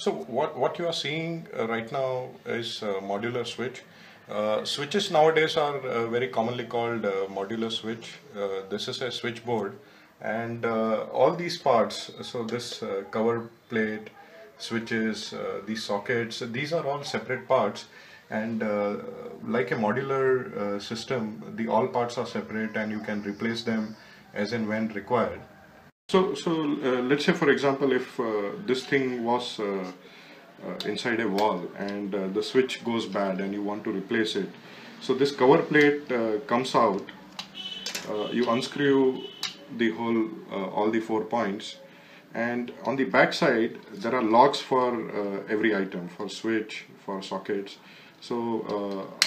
So what, what you are seeing uh, right now is a modular switch. Uh, switches nowadays are uh, very commonly called uh, modular switch. Uh, this is a switchboard and uh, all these parts, so this cover plate, switches, these sockets, these are all separate parts and like a modular system, the all parts are separate and you can replace them as and when required. So, so uh, let's say for example, if uh, this thing was uh, uh inside a wall and uh, the switch goes bad and you want to replace it, so this cover plate uh, comes out, you unscrew the whole, all the four points, and on the back side there are locks for every item, for switch, for sockets. So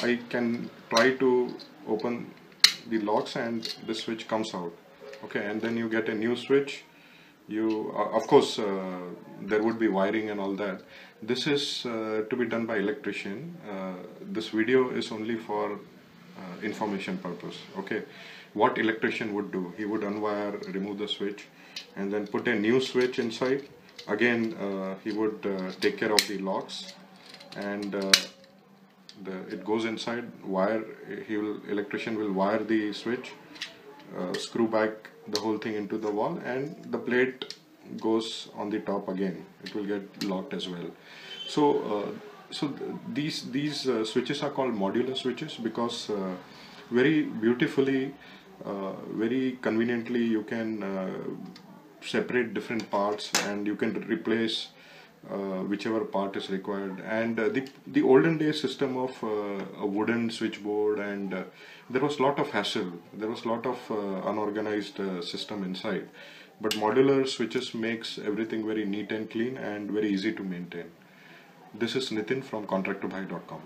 I can try to open the locks and the switch comes out okay and then you get a new switch. You uh, of course uh, there would be wiring and all that. This is uh, to be done by electrician. Uh, this video is only for uh, information purpose okay? What electrician would do? He would unwire remove the switch and then put a new switch inside. Again uh, he would take care of the locks and the, it goes inside wire he will electrician will wire the switch uh, screw back the whole thing into the wall and the plate goes on the top again. It will get locked as well. So uh, so th these these uh, switches are called modular switches because uh, very beautifully uh, very conveniently you can uh, separate different parts and you can replace uh, whichever part is required. And uh, the the olden day system of uh, a wooden switchboard and uh, there was a lot of hassle. There was a lot of uh, unorganized uh, system inside. But modular switches makes everything very neat and clean and very easy to maintain. This is Nitin from contractorbhai.com